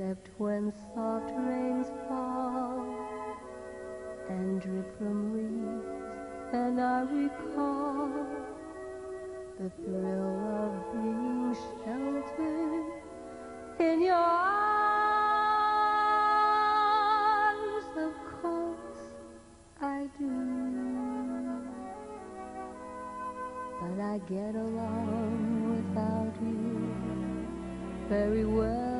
except when soft rains fall and drip from leaves, and I recall the thrill of being sheltered in your arms. Of course, I do, but I get along without you very well.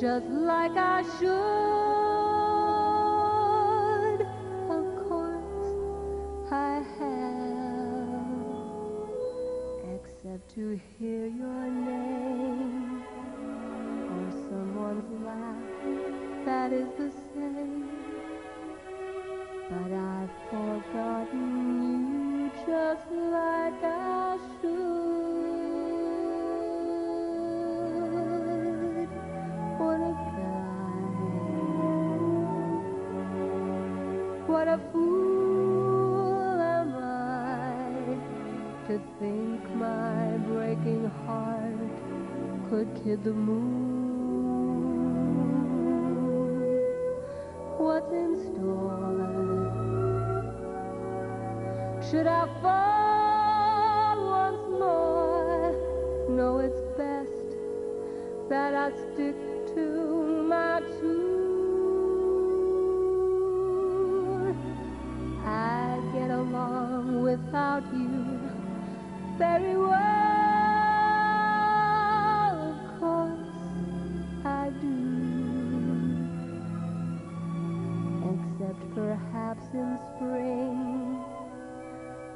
Just like I should. Of course, I have, except to hear your name or someone's laugh that is the same. But I've forgotten you just like I should. What a fool am I to think my breaking heart could kid the moon. What's in store? Should I fall once more? No, it's best that I stick to my tune. Without you very well. Of course, I do. Except perhaps in spring.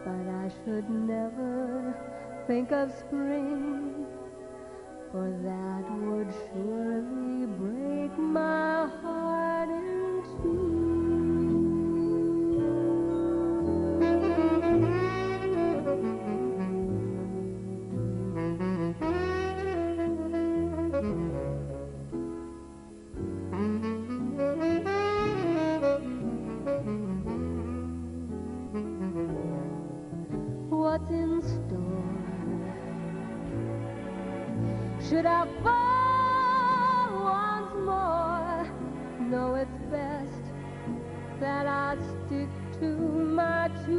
But I should never think of spring, for that would surely What's in store? Should I fall once more? No, it's best that I stick to my tune.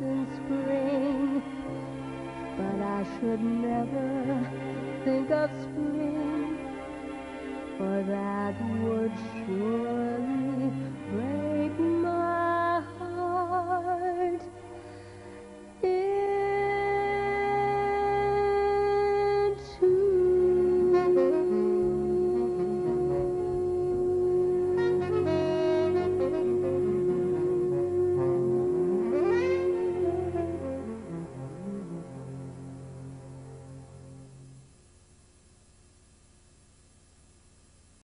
In spring. But I should never think of spring, for that would surely